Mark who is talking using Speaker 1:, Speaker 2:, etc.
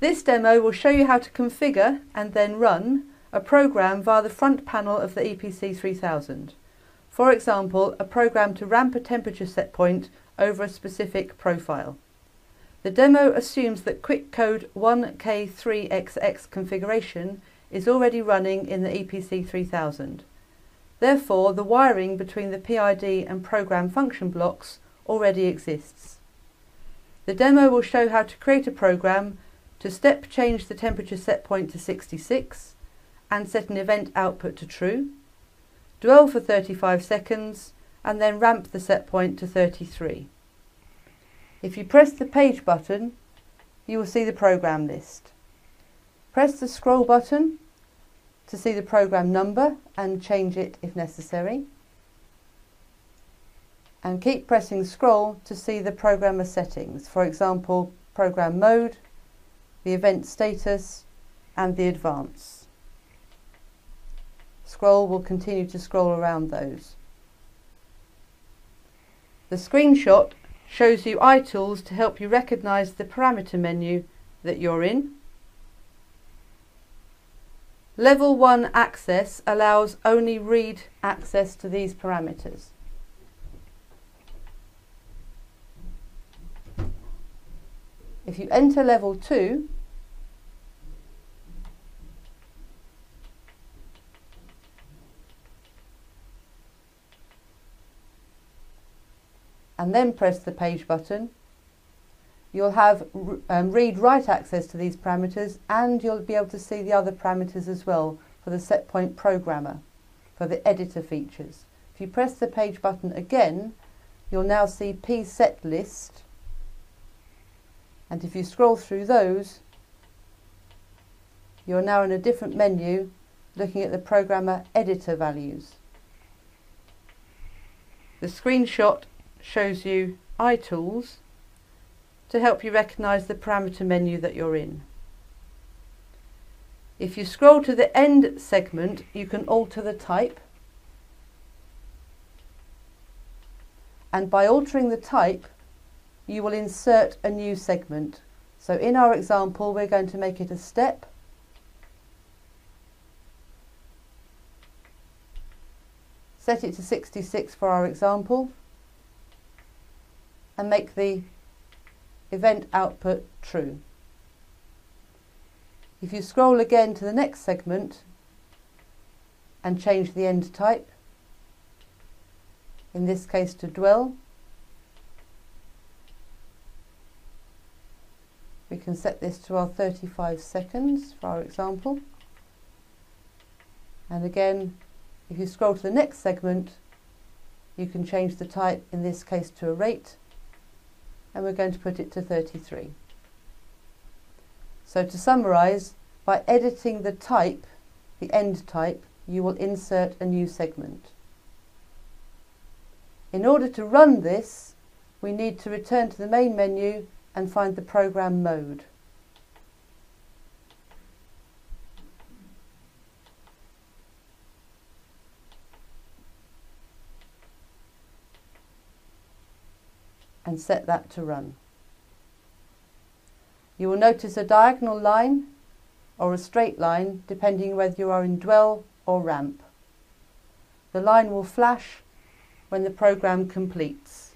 Speaker 1: This demo will show you how to configure and then run a program via the front panel of the EPC 3000. For example, a program to ramp a temperature set point over a specific profile. The demo assumes that QuickCode 1K3XX configuration is already running in the EPC 3000. Therefore, the wiring between the PID and program function blocks already exists. The demo will show how to create a program to step change the temperature set point to 66 and set an event output to true, dwell for 35 seconds and then ramp the set point to 33. If you press the page button, you will see the program list. Press the scroll button to see the program number and change it if necessary. And keep pressing scroll to see the programmer settings, for example, program mode, the event status and the advance. Scroll will continue to scroll around those. The screenshot shows you iTools to help you recognise the parameter menu that you're in. Level 1 access allows only read access to these parameters. If you enter level 2, and then press the page button, you'll have um, read-write access to these parameters and you'll be able to see the other parameters as well for the setpoint programmer, for the editor features. If you press the page button again, you'll now see pset list and if you scroll through those, you're now in a different menu looking at the programmer editor values. The screenshot shows you iTools to help you recognise the parameter menu that you're in. If you scroll to the end segment, you can alter the type. And by altering the type, you will insert a new segment. So in our example, we're going to make it a step. Set it to 66 for our example and make the event output true. If you scroll again to the next segment and change the end type, in this case to dwell, We can set this to our 35 seconds for our example. And again, if you scroll to the next segment, you can change the type, in this case to a rate, and we're going to put it to 33. So to summarise, by editing the type, the end type, you will insert a new segment. In order to run this, we need to return to the main menu and find the program mode. And set that to run. You will notice a diagonal line or a straight line depending whether you are in dwell or ramp. The line will flash when the program completes.